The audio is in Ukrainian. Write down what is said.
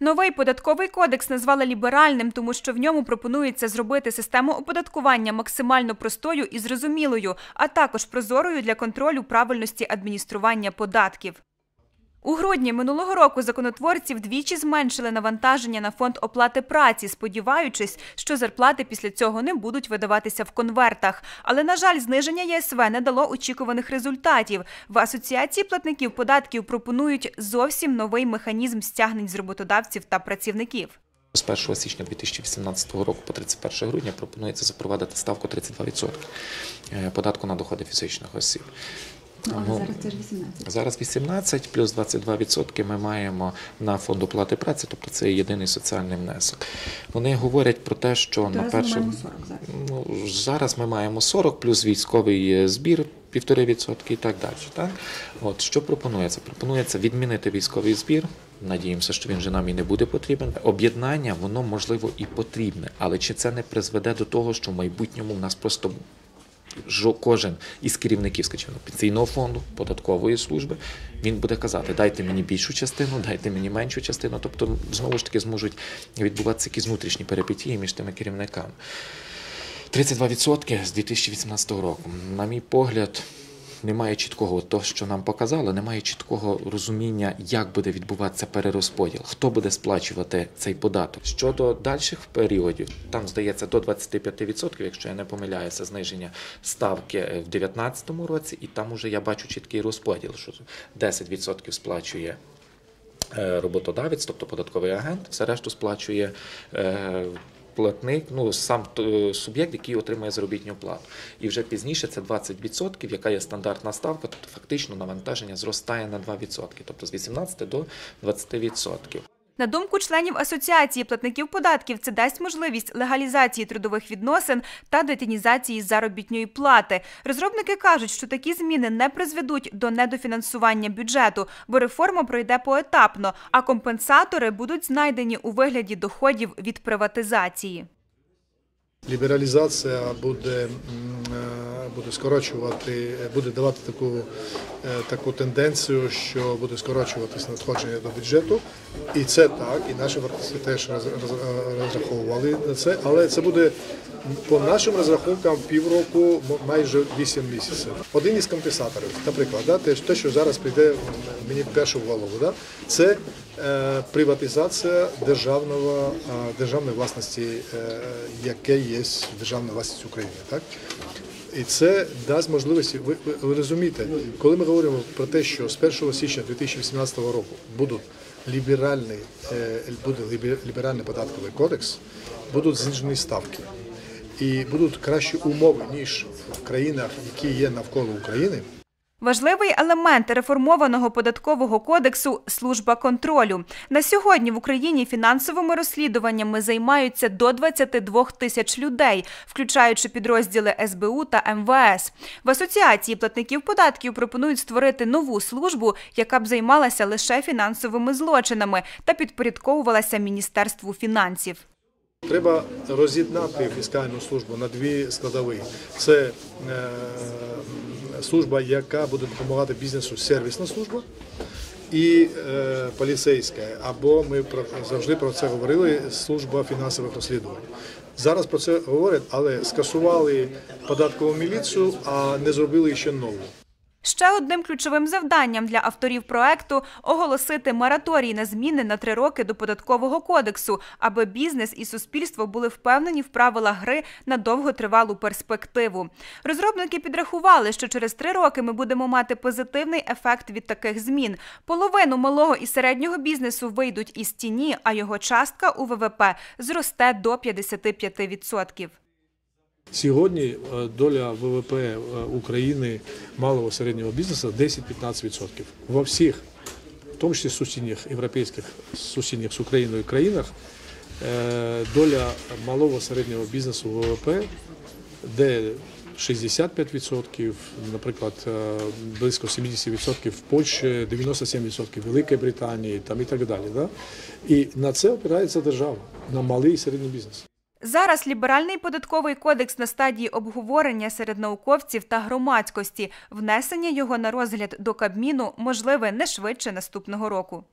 Новий податковий кодекс назвали ліберальним, тому що в ньому пропонується зробити систему оподаткування максимально простою і зрозумілою, а також прозорою для контролю правильності адміністрування податків. У грудні минулого року законотворці вдвічі зменшили навантаження на фонд оплати праці, сподіваючись, що зарплати після цього не будуть видаватися в конвертах. Але, на жаль, зниження ЄСВ не дало очікуваних результатів. В асоціації платників податків пропонують зовсім новий механізм стягнень з роботодавців та працівників. З 1 січня 2018 року по 31 грудня пропонується запровадити ставку 32% е, податку на доходи фізичних осіб. Ну, Ну, але зараз це ж 18. Зараз 18 плюс 22% ми маємо на фонд оплати праці, тобто це єдиний соціальний внесок. Вони говорять про те, що на Зараз ми першому маємо 40 зараз. ну, зараз ми маємо 40 плюс військовий е, збір. 1,5% і так далі. Так? От, що пропонується? Пропонується відмінити військовий збір. Надіємося, що він вже нам і не буде потрібен. Об'єднання, воно можливо і потрібне, але чи це не призведе до того, що в майбутньому в нас просто кожен із керівників, скажімо, пенсійного фонду, податкової служби, він буде казати, дайте мені більшу частину, дайте мені меншу частину. Тобто, знову ж таки, зможуть відбуватися якісь внутрішні перипетії між тими керівниками. 32% з 2018 року. На мій погляд, немає чіткого того, що нам показали, немає чіткого розуміння, як буде відбуватися перерозподіл, хто буде сплачувати цей податок. Щодо дальших періодів, там здається до 25%, якщо я не помиляюся, зниження ставки е, в 2019 році, і там уже я бачу чіткий розподіл, що 10% сплачує. е, Роботодавець, тобто податковий агент, все решту сплачує е, платник, ну сам е, суб'єкт, який отримує заробітну плату. І вже пізніше це 20%, яка є стандартна ставка, тобто фактично навантаження зростає на 2%, тобто з 18 до 20%. На думку членів асоціації платників податків, це дасть можливість легалізації трудових відносин та детінізації заробітної плати. Розробники кажуть, що такі зміни не призведуть до недофінансування бюджету, бо реформа пройде поетапно, а компенсатори будуть знайдені у вигляді доходів від приватизації. Лібералізація буде, буде скорочувати, буде давати таку, е, таку тенденцію, що буде скорочуватися надходження до бюджету. І це так, і наші вартості теж роз- роз- розраховували на це, але це буде по нашим розрахункам півроку, майже 8 місяців. Один із компенсаторів, наприклад, да, те, що зараз прийде мені перше в голову, да, це е, приватизація державного, е, державної власності, е, яке є державна власність України. Так? І це дасть можливість, ви, ви, розумієте, коли ми говоримо про те, що з 1 січня 2018 року будуть ліберальний, е, буде лібер- ліберальний податковий кодекс, будуть знижені ставки і будуть кращі умови, ніж в країнах, які є навколо України. Важливий елемент реформованого податкового кодексу служба контролю. На сьогодні в Україні фінансовими розслідуваннями займаються до 22 тисяч людей, включаючи підрозділи СБУ та МВС. В асоціації платників податків пропонують створити нову службу, яка б займалася лише фінансовими злочинами та підпорядковувалася Міністерству фінансів. Треба роз'єднати фіскальну службу на дві складові. Це е, служба, яка буде допомагати бізнесу, сервісна служба і е, поліцейська. Або ми про завжди про це говорили. Служба фінансових розслідувань. Зараз про це говорять, але скасували податкову міліцію, а не зробили ще нову. Ще одним ключовим завданням для авторів проекту оголосити мораторій на зміни на три роки до податкового кодексу, аби бізнес і суспільство були впевнені в правилах гри на довготривалу перспективу. Розробники підрахували, що через три роки ми будемо мати позитивний ефект від таких змін. Половину малого і середнього бізнесу вийдуть із тіні, а його частка у ВВП зросте до 55%. Сьогодні е, доля ВВП е, України малого середнього бізнесу 10-15%. Во всіх, в тому числі сусідніх європейських сусідніх з Україною країнах, е, доля малого середнього бізнесу ВВП, де 65%, наприклад, близько 70% в Польщі, 97% в Великій Британії там і так далі. Да? І на це опирається держава, на малий і середній бізнес. Зараз ліберальний податковий кодекс на стадії обговорення серед науковців та громадськості. Внесення його на розгляд до Кабміну можливе не швидше наступного року.